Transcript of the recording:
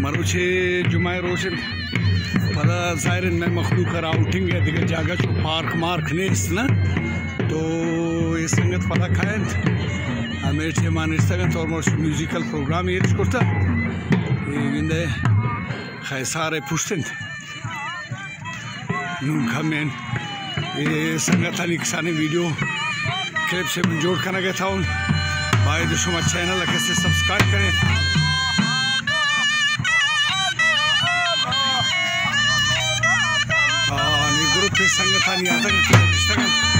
मरुछे जुमाए रोशन पता ज़ाहिर मैं मखलूक कर आउटिंग है दिखे जगह जो पार्क मार्क ने ना तो ये संगत पता खाए हमें छे मान इस्तगन तो मोर म्यूजिकल प्रोग्राम ये करता ये विंदे खाए सारे पुश्तन नून खमेन ये संगत अली किसानी वीडियो क्लिप से मंजूर करना गया था भाई जो चैनल कैसे सब्सक्राइब करें। संगठन यादव